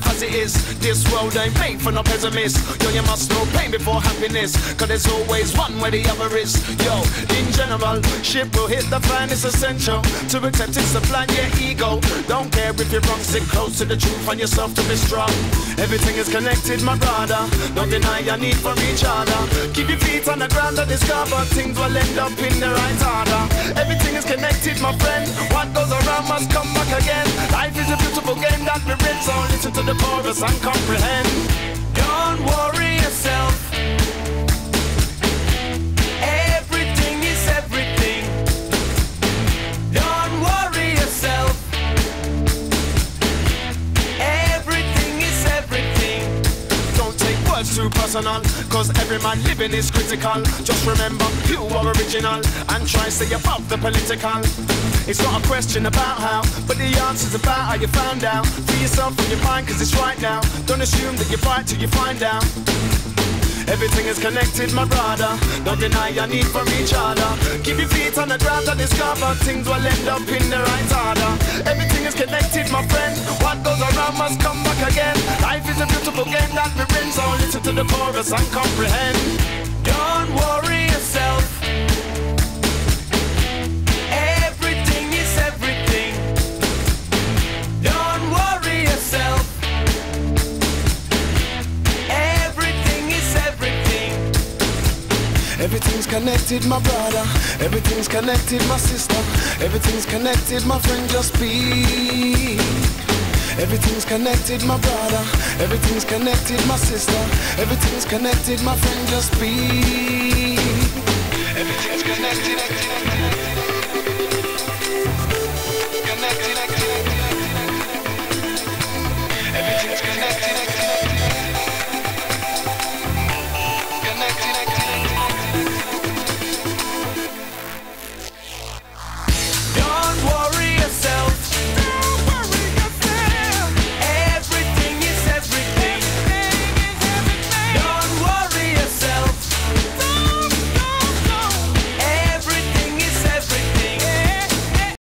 this world ain't made for no pessimists. Yo, you must know pain before happiness. Cause there's always one where the other is. Yo, in general, shit will hit the fan, it's essential. To accept it's supply your ego. Don't care if you're wrong, stick close to the truth, find yourself to be strong. Everything is connected, my brother. Don't deny your need for each other. Keep your feet on the ground and discover things will end up in the right order. Everything is connected, my friend. What goes around must come back again. Is a beautiful game that we win, so listen to the chorus and comprehend. Too personal, cause every man living is critical. Just remember, you are original, and try stay above the political. It's not a question about how, but the answer's about how you found out. Free yourself from your mind, cause it's right now. Don't assume that you're till you find out. Everything is connected, my brother. Don't deny your need for each other. Keep your feet on the ground and discover things will end up in the right order. Everything is connected, my friend. What goes around must come back again. Life is to and comprehend. Don't worry yourself. Everything is everything. Don't worry yourself. Everything is everything. Everything's connected, my brother. Everything's connected, my sister. Everything's connected, my friend. Just be. Everything's connected, my brother. Everything's connected, my sister. Everything's connected, my friend. Just be.